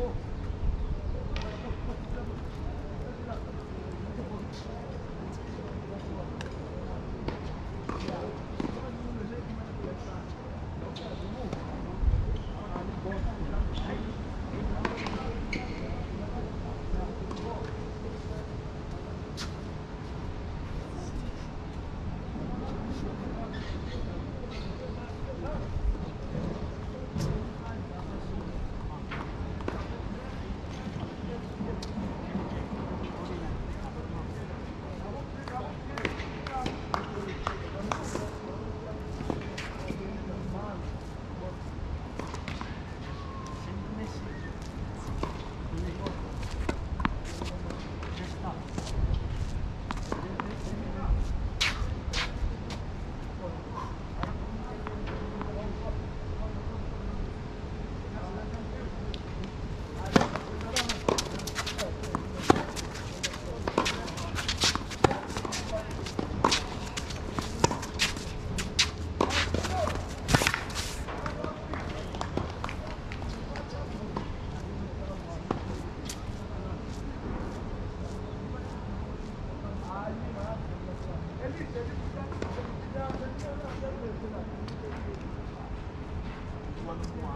Oh.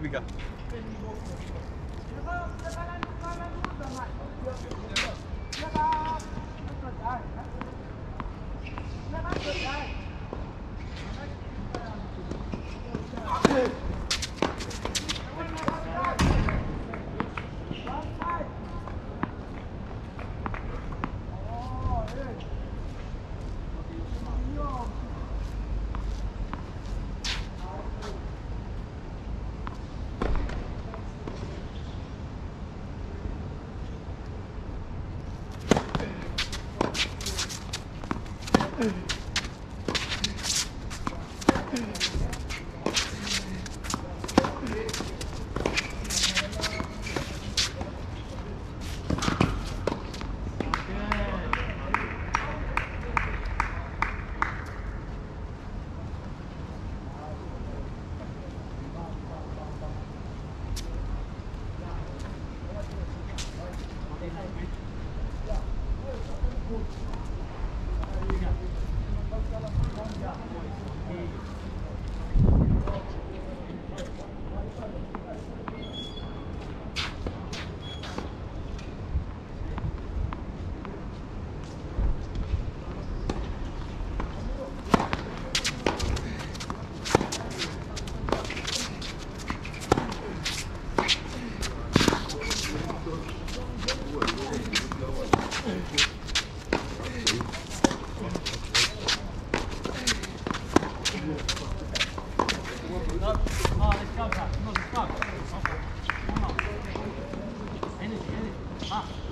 Here we go. Thank you. 啊。